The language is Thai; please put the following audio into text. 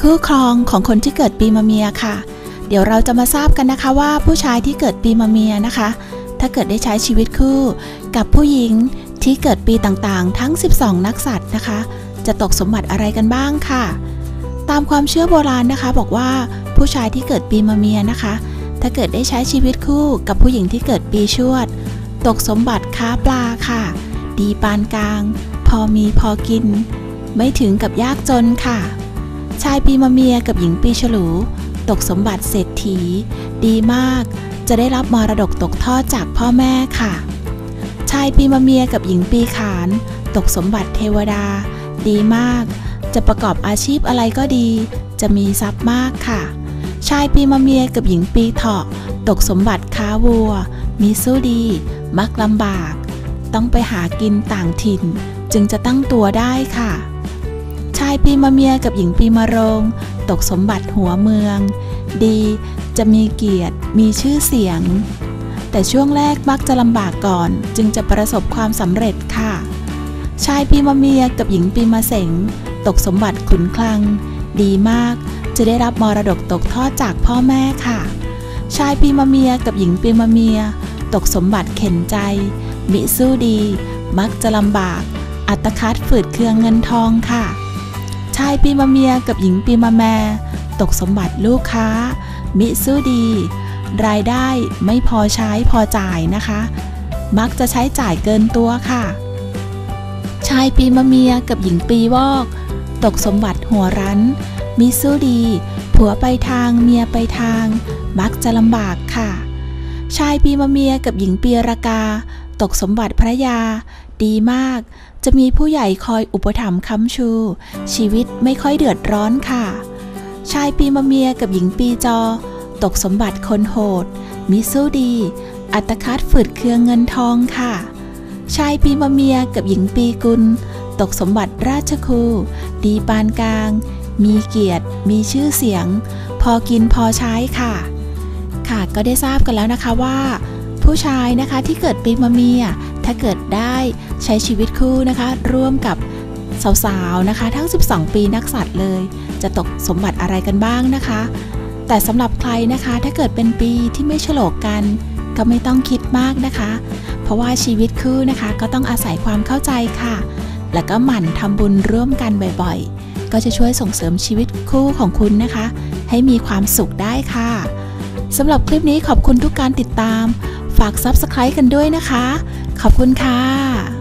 คู่ครองของคนที่เกิดปีมะเมียค่ะ เดี๋ยวเราจะมาทราบกันนะคะว่าผู้ชายที่เกิดปีมะเมียนะคะ ถ้าเกิดได้ใช้ชีวิตคู่ กับผู้หญิงที่เกิดปีต่างๆ ทั้ง 12 นักสัตว์นะคะ จะตกสมบัติอะไรกันบ้างค่ะ ตามความเชื่อโบราณนะคะ บอกว่าผู้ชายที่เกิดปีมะเมียนะคะ ถ้าเกิดได้ใช้ชีวิตคู่ กับผู้หญิงที่เกิดปีชวด ตกสมบัติค้าปลาค่ะ ดีปานกลาง พอมีพอกิน ไม่ถึงกับยากจนค่ะ ชายปีมะเมียกับหญิงปีฉลู ตกสมบัติเศรษฐี ดีมาก จะได้รับมรดกตกทอดจากพ่อแม่ค่ะ ชายปีมะเมียกับหญิงปีขาน ตกสมบัติเทวดา ดีมาก จะประกอบอาชีพอะไรก็ดี จะมีทรัพย์มากค่ะ ชายปีมะเมียกับหญิงปีเถาะ ตกสมบัติค้าวัว มีสู้ดี มักลำบาก ต้องไปหากินต่างถิ่น จึงจะตั้งตัวได้ค่ะ ชายปีมะเมียกับหญิงปีมะโรง ตกสมบัติหัวเมือง ดีจะมีเกียรติมีชื่อเสียง แต่ช่วงแรกมักจะลำบากก่อนจึงจะประสบความสำเร็จค่ะ ชายปีมะเมียกับหญิงปีมะเสงตกสมบัติขุนคลัง ดีมากจะได้รับมรดกตกทอดจากพ่อแม่ค่ะ ชายปีมะเมียกับหญิงปีมะเมีย ตกสมบัติเข็นใจ มิสู้ดี มักจะลำบาก อัตคัดฝืดเคืองเงินทองค่ะ ชายปีมะเมียกับหญิงปีมะแมตกสมบัติลูกค้า มิสู้ดี รายได้ไม่พอใช้พอจ่ายนะคะ มักจะใช้จ่ายเกินตัวค่ะ ชายปีมะเมียกับหญิงปีวอก ตกสมบัติหัวรั้น มิสู้ดี ผัวไปทางเมียไปทาง มักจะลำบากค่ะ ชายปีมะเมียกับหญิงปีรากา ตกสมบัติพระยา ดีมาก จะมีผู้ใหญ่คอยอุปถัมภ์ค้ำชู ชีวิตไม่ค่อยเดือดร้อนค่ะ ชายปีมะเมียกับหญิงปีจอ ตกสมบัติคนโหด มิสู้ดี อัตคัดฝืดเคืองเงินทองค่ะ ชายปีมะเมียกับหญิงปีกุล ตกสมบัติราชคู ดีปานกลาง มีเกียรติ มีชื่อเสียง พอกินพอใช้ค่ะ ค่ะก็ได้ทราบกันแล้วนะคะว่า ผู้ชายนะคะที่เกิดปีมะเมียถ้าเกิดได้ใช้ชีวิตคู่นะคะ ร่วมกับสาวๆนะคะ ทั้ง 12 ปีนักสัตว์เลย จะตกสมบัติอะไรกันบ้างนะคะ แต่สำหรับใครนะคะถ้าเกิดเป็นปีที่ไม่ฉลกกัน ก็ไม่ต้องคิดมากนะคะ เพราะว่าชีวิตคู่นะคะก็ต้องอาศัยความเข้าใจค่ะ แล้วก็หมั่นทำบุญร่วมกันบ่อยๆ ก็จะช่วยส่งเสริมชีวิตคู่ของคุณนะคะ ให้มีความสุขได้ค่ะสำหรับคลิปนี้ขอบคุณทุกการติดตาม ฝาก Subscribe กันด้วยนะคะ ขอบคุณค่ะ